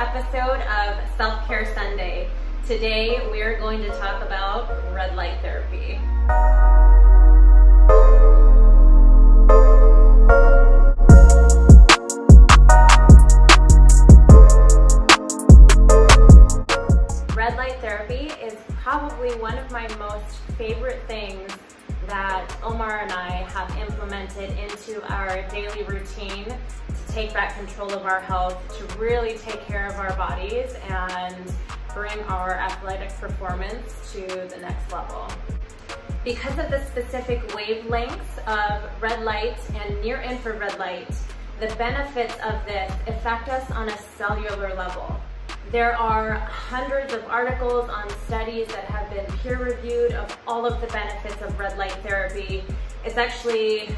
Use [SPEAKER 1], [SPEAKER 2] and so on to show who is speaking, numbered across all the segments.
[SPEAKER 1] episode of Self Care Sunday. Today we are going to talk about red light therapy. Red light therapy is probably one of my most favorite things that Omar and I have implemented into our daily routine to take back control of our health, to really take care of our bodies and bring our athletic performance to the next level. Because of the specific wavelengths of red light and near infrared light, the benefits of this affect us on a cellular level. There are hundreds of articles on studies that have been peer reviewed of all of the benefits of red light therapy. It's actually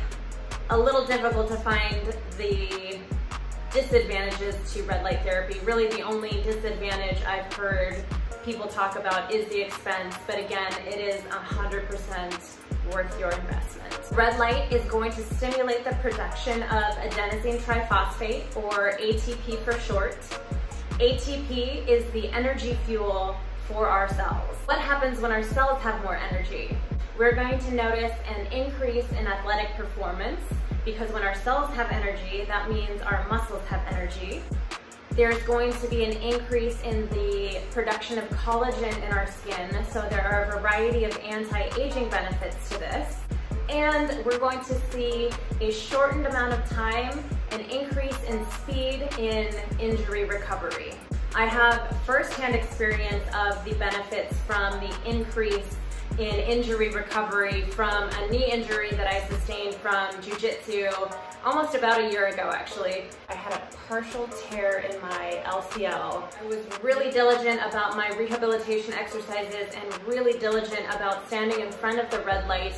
[SPEAKER 1] a little difficult to find the disadvantages to red light therapy. Really the only disadvantage I've heard people talk about is the expense, but again, it is 100% worth your investment. Red light is going to stimulate the production of adenosine triphosphate, or ATP for short. ATP is the energy fuel for our cells. What happens when our cells have more energy? We're going to notice an increase in athletic performance because when our cells have energy, that means our muscles have energy. There's going to be an increase in the production of collagen in our skin, so there are a variety of anti-aging benefits to this. And we're going to see a shortened amount of time an increase in speed in injury recovery. I have firsthand experience of the benefits from the increase in injury recovery from a knee injury that I sustained from jujitsu almost about a year ago actually. I had a partial tear in my LCL. I was really diligent about my rehabilitation exercises and really diligent about standing in front of the red light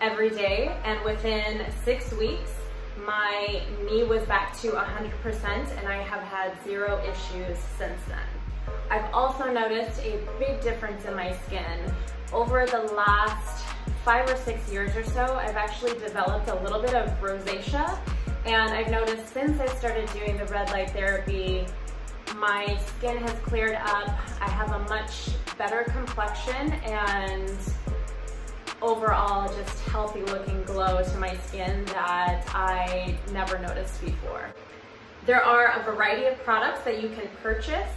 [SPEAKER 1] every day and within six weeks my knee was back to 100% and I have had zero issues since then. I've also noticed a big difference in my skin. Over the last five or six years or so, I've actually developed a little bit of rosacea and I've noticed since I started doing the red light therapy, my skin has cleared up. I have a much better complexion and overall just healthy looking glow to my skin that I never noticed before. There are a variety of products that you can purchase.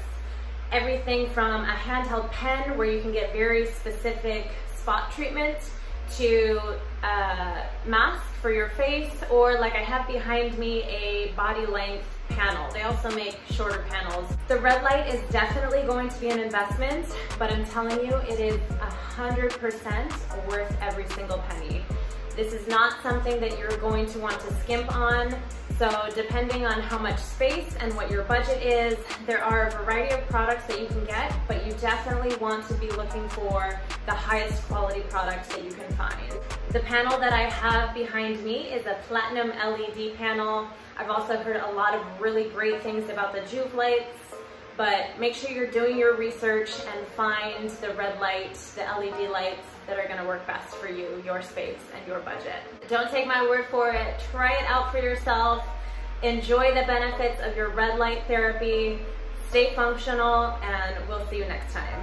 [SPEAKER 1] Everything from a handheld pen where you can get very specific spot treatment to a mask for your face or like I have behind me a body length panel. They also make shorter panels. The red light is definitely going to be an investment, but I'm telling you, it is 100% worth every single penny. This is not something that you're going to want to skimp on. So depending on how much space and what your budget is, there are a variety of products that you can get, but you definitely want to be looking for the highest quality products that you can find. The panel that I have behind me is a platinum LED panel. I've also heard a lot of really great things about the Joovv lights, but make sure you're doing your research and find the red light, the LED lights that are gonna work best for you, your space, and your budget. Don't take my word for it, try it out for yourself, enjoy the benefits of your red light therapy, stay functional, and we'll see you next time.